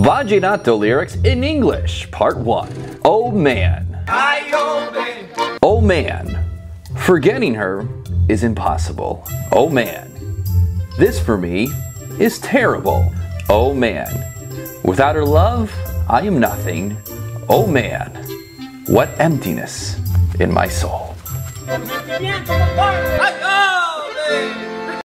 Vallenato lyrics in English, part 1. Oh man. Oh man. Forgetting her is impossible. Oh man. This for me is terrible. Oh man. Without her love, I am nothing. Oh man. What emptiness in my soul.